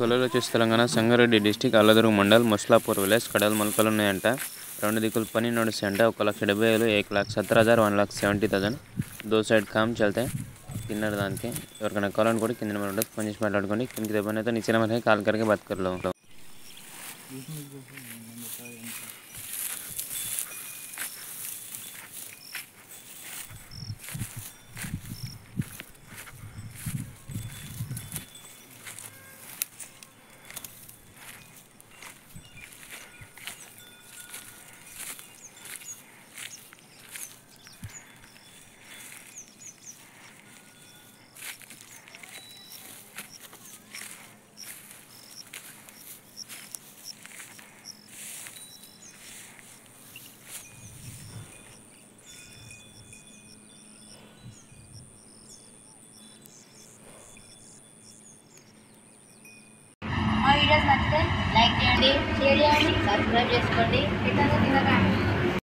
కొలలో వచ్చేసి Telangana Sangareddy district అల్లదూరు mandal Muslapur village కడల మొలకలు ఉన్నాయంట. రెండు దిక్కులు పని నడుస్తాయంట ఒక లక్ష డెబ్బై వేలు ఏక్ లాక్ సత్తర్ హజార్ వన్ లాక్ సెవెంటీ థౌసండ్. దో సైడ్ కామ్ చల్తే తిన్నారు దానికి. ఎవరికైనా కావాలని కూడా కింద మనం ఉంటుంది ఫోన్ చేసి మాట్లాడుకోండి. కిందకి దెబ్బ అయితే నిచ్చిన మరి కాల్ కరిగే ఉంటాం వీడియోస్ నచ్చితే లైక్ చేయండి షేర్ చేయండి సబ్స్క్రైబ్ చేసుకోండి. ఇతను కింద